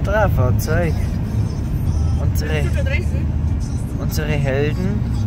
Straffahrzeug. Unsere, unsere Helden